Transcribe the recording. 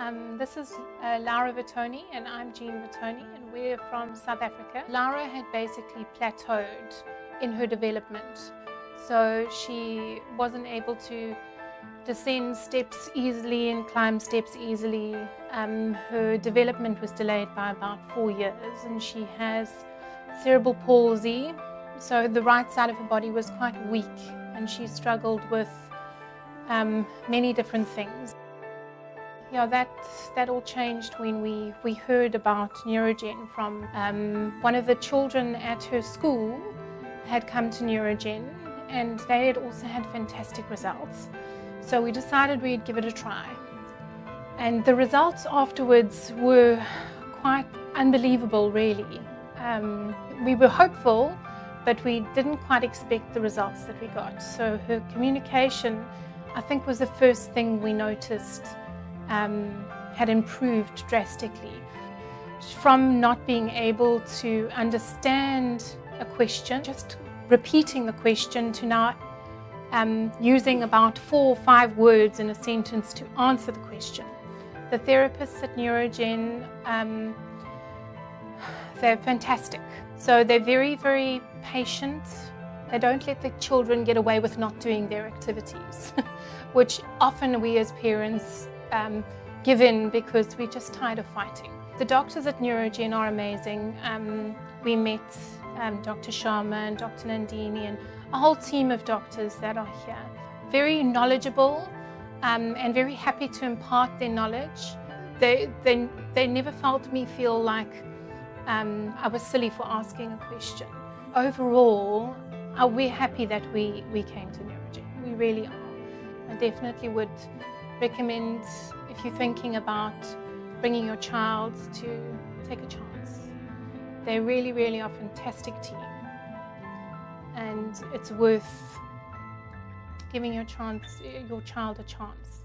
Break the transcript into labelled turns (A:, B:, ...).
A: Um, this is uh, Laura Vitoni and I'm Jean Vitoni and we're from South Africa. Lara had basically plateaued in her development. So she wasn't able to descend steps easily and climb steps easily. Um, her development was delayed by about four years and she has cerebral palsy. So the right side of her body was quite weak and she struggled with um, many different things. Yeah, that that all changed when we we heard about Neurogen from um, one of the children at her school had come to Neurogen, and they had also had fantastic results. So we decided we'd give it a try, and the results afterwards were quite unbelievable, really. Um, we were hopeful, but we didn't quite expect the results that we got. So her communication, I think, was the first thing we noticed um, had improved drastically. From not being able to understand a question, just repeating the question, to now um, using about four or five words in a sentence to answer the question. The therapists at Neurogen, um, they're fantastic. So they're very, very patient. They don't let the children get away with not doing their activities, which often we as parents um, give in because we're just tired of fighting. The doctors at Neurogen are amazing. Um, we met um, Dr. Sharma and Dr. Nandini and a whole team of doctors that are here. Very knowledgeable um, and very happy to impart their knowledge. They, they, they never felt me feel like um, I was silly for asking a question. Overall, uh, we're happy that we, we came to Neurogen. We really are. I definitely would recommend if you're thinking about bringing your child to take a chance. They really, really are a fantastic team. And it's worth giving your chance, your child a chance.